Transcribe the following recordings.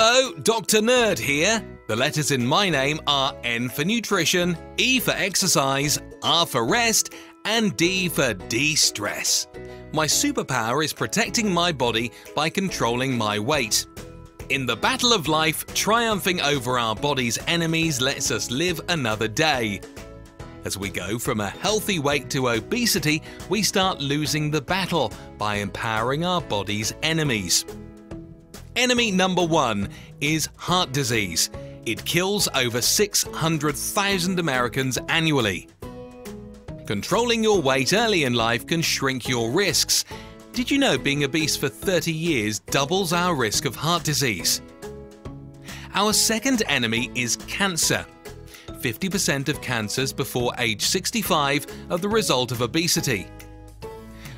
Hello, Dr. Nerd here. The letters in my name are N for nutrition, E for exercise, R for rest, and D for de stress. My superpower is protecting my body by controlling my weight. In the battle of life, triumphing over our body's enemies lets us live another day. As we go from a healthy weight to obesity, we start losing the battle by empowering our body's enemies. Enemy number one is heart disease. It kills over 600,000 Americans annually. Controlling your weight early in life can shrink your risks. Did you know being obese for 30 years doubles our risk of heart disease? Our second enemy is cancer. 50% of cancers before age 65 are the result of obesity.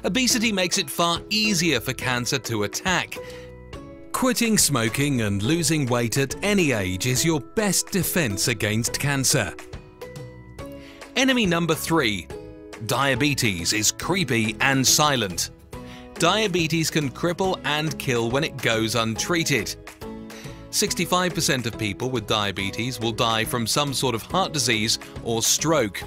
Obesity makes it far easier for cancer to attack. Quitting smoking and losing weight at any age is your best defense against cancer. Enemy number 3 Diabetes is creepy and silent. Diabetes can cripple and kill when it goes untreated. 65% of people with diabetes will die from some sort of heart disease or stroke.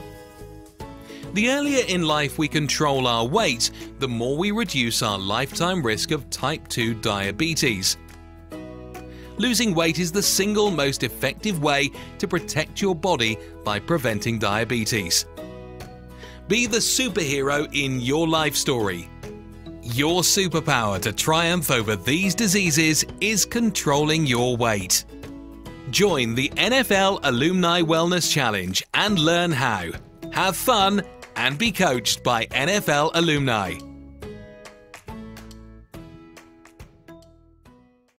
The earlier in life we control our weight, the more we reduce our lifetime risk of type 2 diabetes. Losing weight is the single most effective way to protect your body by preventing diabetes. Be the superhero in your life story. Your superpower to triumph over these diseases is controlling your weight. Join the NFL Alumni Wellness Challenge and learn how. Have fun and be coached by NFL alumni.